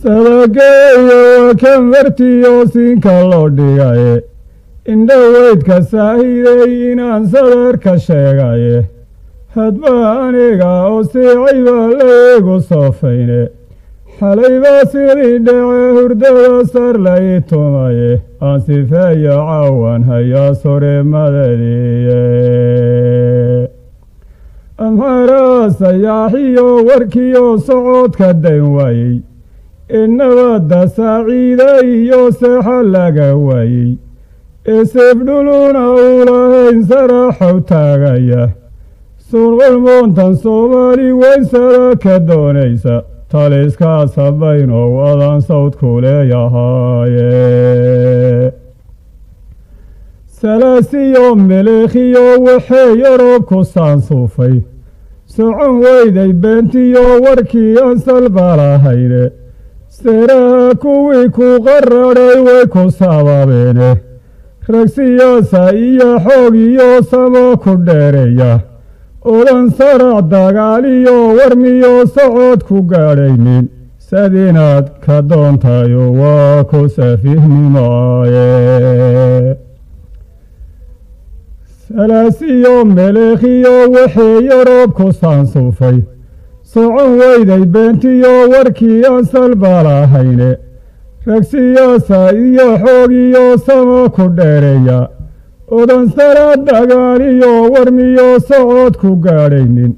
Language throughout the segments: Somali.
sadageeyo kan martiyo siinka loo dhigaye indhoweydka saahiday inaan sadarka sheegaye hadba aniga oo siicayba laegu soofayne xalaybaa sidii dhece hurdada sar lai tumaye aan sifeeyo caawan hayaa sore madadiye amharaa sayaaxiyo warkiyo socodka dayn waayey ee nabadda saaciida iyo seexo laga waayey ee seefdhuluna uu lahayn saraxow taagaya suurqulmoontan soomaali weysada ka doonaysa taliskaa sabaynoo wadan sawdku leeyahaaye salaasiyo meleekhiyo waxee yaroob ku saansuufay socon weyday beentiyo warkii aan salba lahayne seeraha kuwii ku qarradhay way ku sababeene rag siyaasa iyo xoog iyo samo ku dheereeya odan sarac dagaaliyo warmiyo socod ku gaadhaynin sadinaad ka doontayo waa ku safihnimaaye salaasiyo meleekhiyo waxee yaroob ku saansuufay socon weyday beentiyo warkii aan salba lahayne rag siyaasa iyo xoog iyo samo ku dheereeya odan sara dagaaliyo warmiyo socod ku gaadhaynin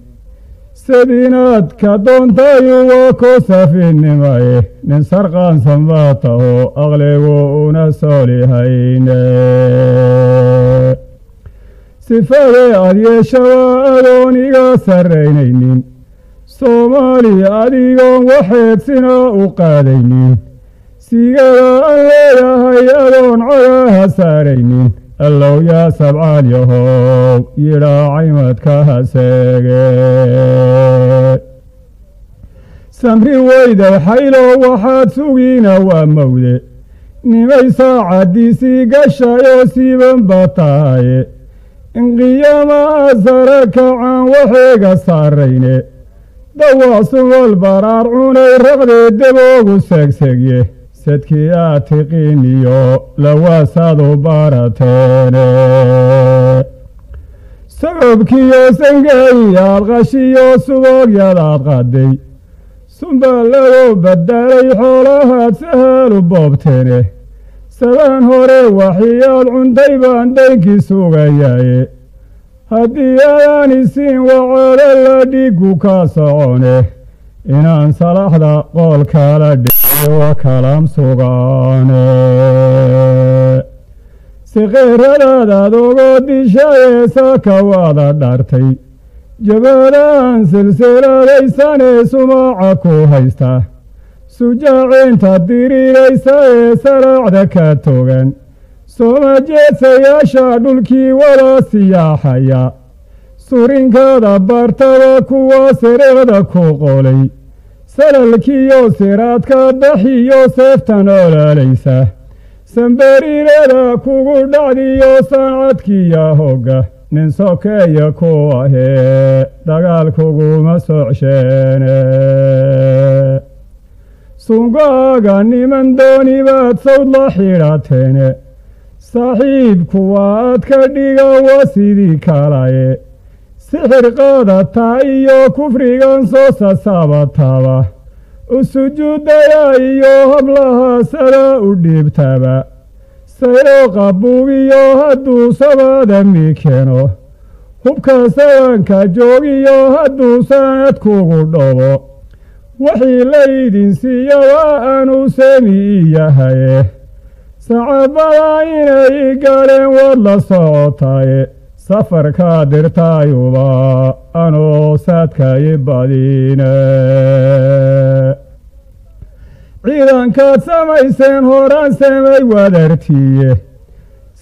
sadinaad ka doontayu waa ku safiinimaye nin sarqaansan baa taho aqligu una soolihayne sifadee ad yeeshaba adoon iga sarraynaynin soomaali adigoon waxeedsina u qaadaynin sigada aan leeyahay adoon cogaha saaraynin allow yaa sabcaal yahow yidhaa caymadka haseege samri weyday xaylo waxaad sugiina waa mawde. Nimay saacaddiisii gashayoo siiban ba tahaye in qiyaamaha sare kacaan waxeega saarayne dawac sumal baraar cunay raqdee deboogu seegsegye sadkii aad tiqiiniyo lawaasaadu barateene socobkiyo sangayaad qashiyo suboogyadaad qaday sumballadu badalay xoolahaad sahaalu boobteene sabaan hore waxiyaad cuntay baan daynkii sugayaaye haddii adaan isiin wacoolo la dhigu ka socone inaan salaxda qoolkala dhigo kalaam sugaane. Siqeeradaadaad ogo dishayee saaka waada dhartay jabadaan silsiladaysanee sumaaca ku haysta. Sujaaciinta diriiraysa ee saracda ka togan sooma jeesayaasha dhulkii wada siyaaxaya surinkaada bartaba kuwa siriqda ku qolay salalkiyo siraadka daxiyo seeftan olaalaysa sambariirada kugu dhacdiyo sancadkiya hogga nin sokeeya ku ahee dagaal kuguma socsheene sungaaga niman dooni baad sawd la xidhateene saaxiibku waa ad ka dhiga waa sidii kalaye sixir qaadataa iyo kufrigan soo sasaabataaba u sujuudaya iyo hablaha sada u dhiibtaba sayro qabuugiyo hadduu sabada mi keeno hubka sabanka joogiyo hadduu sanad kugu dhobo wixii laydin siiyaba aanu semi yahaye sacabada inay galeen waad la socotaye safarkaa dirtaayuba anoo saadkay badine ciidankaad samayseen horaan samay wadartiye.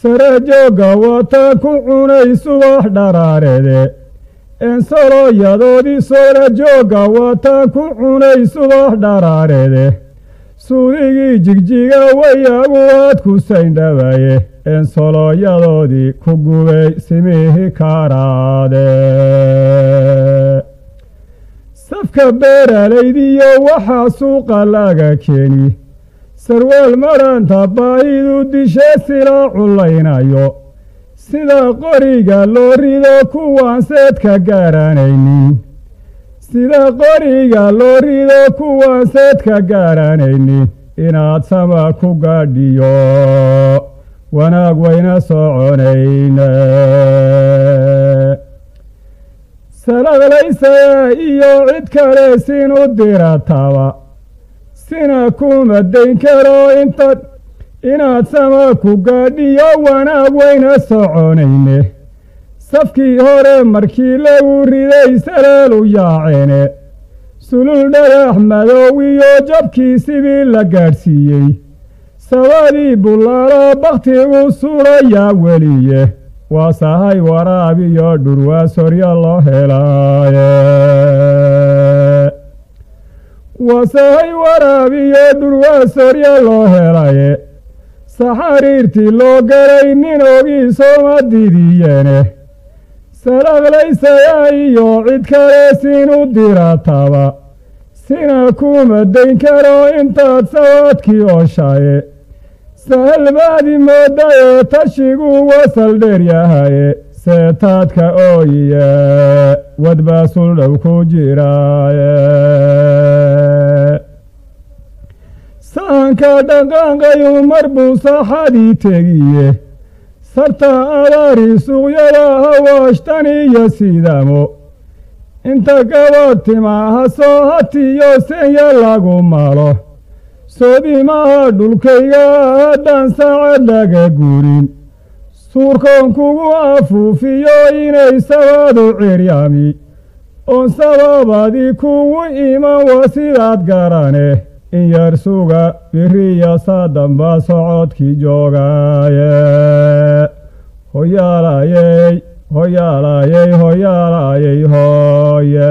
Sare joogga wata ku cunay subax dharaareede ensoloyadoodii sora joogga wata ku cunay subax dharaareede suudigii jigjiga wayagu waad ku sayndhabaye een solooyadoodii ku gubay simihi karaade safka beeralaydiyo waxaa suuqa laga keeni sarwaal maranta baahidu dishe silaa cullaynayo sida qoriga loo rido kuwaan seedka garanaynin sida qoriga loo rido kuwaan seedka garanaynin inaad sama ku gaadhiyo wanaag wayna soconayne salaqlaysaya iyo cid kale sin u dirataba sina kuma dayn karo intaad inaad sama ku gaadhiyo wanaag wayna soconayne safkii hore markii lagu riday salaalu yaaceene sulul dhagax madow iyo jabkii sibii la gaadhsiiyey sabadii bullaalo bakhtigu sulayaa weliye waa sahay waraabiyo dhurwaa sorya loo helaaye waa sahay waraabiyo dhurwaa sorya loo helaye saxariirtii loo galay nin ogii sooma didiyeene salaqlaysaya iyo cid kale sin u dirataba sina kuma dayn karo intaad sawaadkii ooshaye sahalbaadi moodaye tashigu wasal dheer yahaye seetaadka ooyiye wadbaa suldhow ku jiraaye sahanka dhaqaaqayu mar buu saaxadii tegiye sarta adaari suuqyada hawaashtan iyo siidamo inta gabadh timaaha soo hatiyo senya lagu malo soodimaha dhulkayga haddaan saacad laga guurin suurkoon kugu afuufiyo inay sabaadu ciryaami oon sababadii kugu iman wa sidaad garane in yar suga biriya saadamba socodkii joogaaye. Hoyaalayey hoyaalayey hoyaalayey hooye